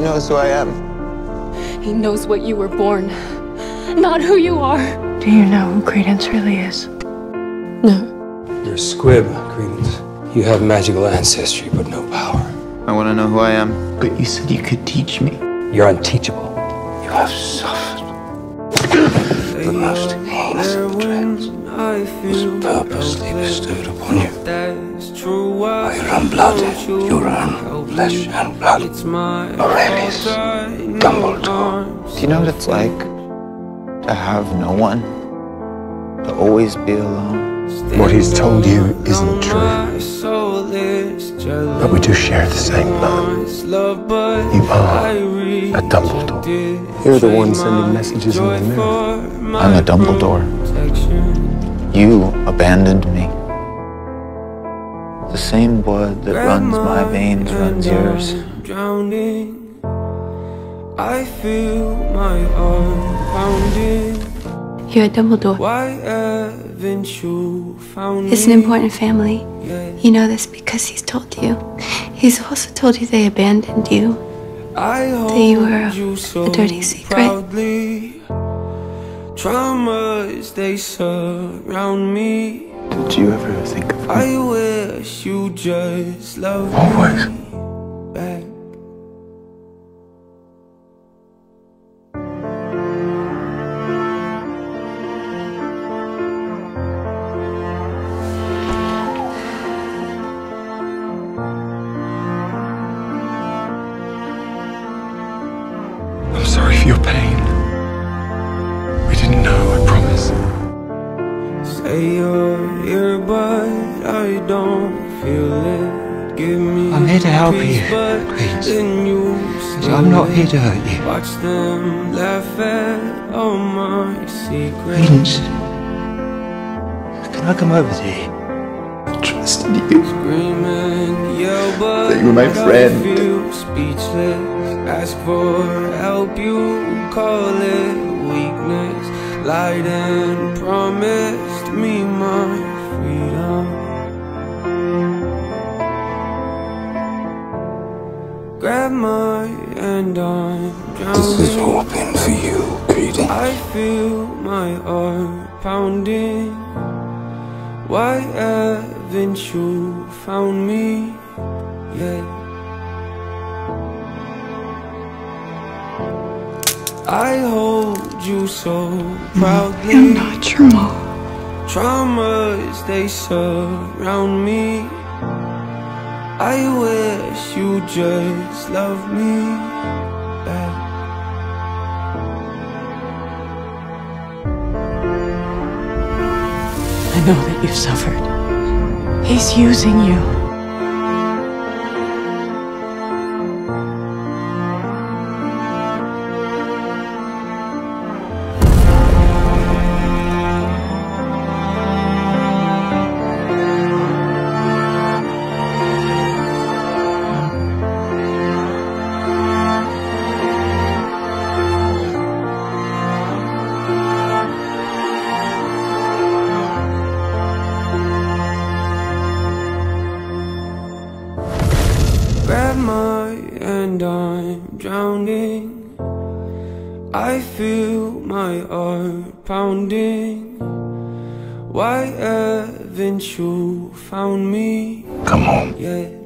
knows who I am. He knows what you were born, not who you are. Do you know who Credence really is? No. You're a squib, Credence. You have magical ancestry, but no power. I want to know who I am. But you said you could teach me. You're unteachable. You have suffered the most heinous of betrayals was purposely bestowed upon you. By your own blood, your own flesh and blood. Aurelius, Dumbledore. Do you know what it's like to have no one? To always be alone? What he's told you isn't true. But we do share the same blood. You are a Dumbledore. You're the one sending messages in the mirror. I'm a Dumbledore. You abandoned me. The same blood that runs my veins runs yours. Drowning, I feel my heart pounding. You're a Dumbledore. Why haven't you found It's an important family. You know this because he's told you. He's also told you they abandoned you. I hold you were a- you so a dirty secret. Proudly. Traumas they surround me. Did you ever think of me? I wish you just loved Always. me back. Your pain. We didn't know, I promise. Say you're here, but I don't feel it. Give me I'm here to help peace, you, but please. then I'm not here to hurt you. Watch them laugh at all my secrets. Credence, can I come over to you? Trusted you. Scream and yell, but That you were my I friend. feel speechless. Ask for help, you call it weakness. Lied and promised me my freedom. Grab my hand, I'm drowning. This is been for you, Credence. I feel my heart pounding. Why haven't you found me yet? I hold you so proudly. I'm not your mom. Traumas they surround me. I wish you just loved me back. I know that you've suffered. He's using you. My hand, I'm drowning. I feel my heart pounding. Why haven't you found me Come home. yet?